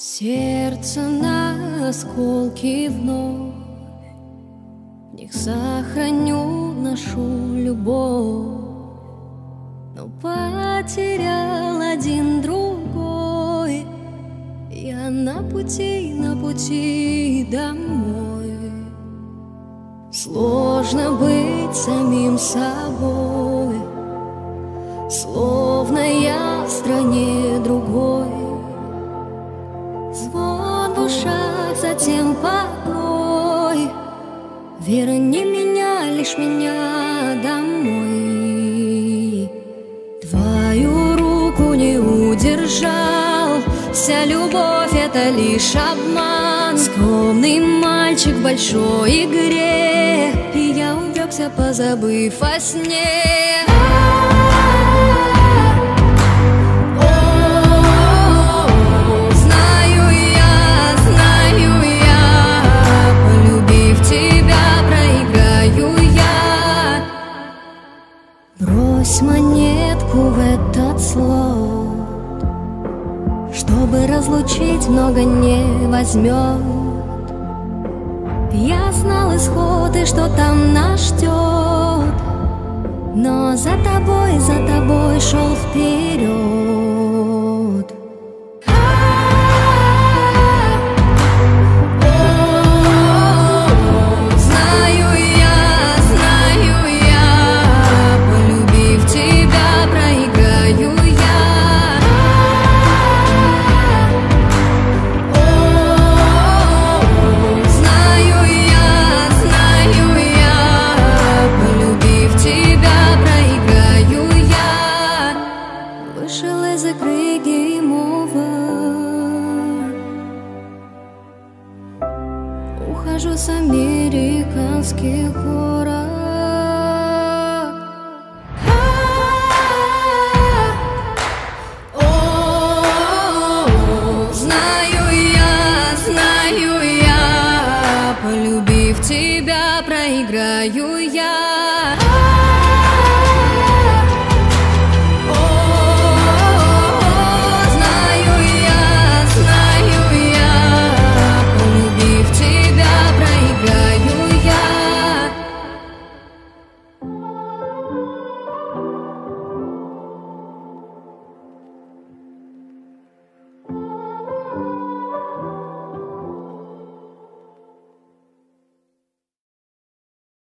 Сердце на осколки вновь. В них сохраню нашу любовь. Но потерял один другой Я на пути, на пути домой. Сложно быть самим собой Верни меня, лишь меня домой. Твою руку не удержал Вся любовь это лишь обман. Скромный мальчик в большой игре И я увлекся, позабыв о сне Брось монетку в этот слот, чтобы разлучить много не возьмет. Я знал исход и что там нас ждет, но за тобой, за тобой Ухожу с американских я Полюбив тебя, проиграю я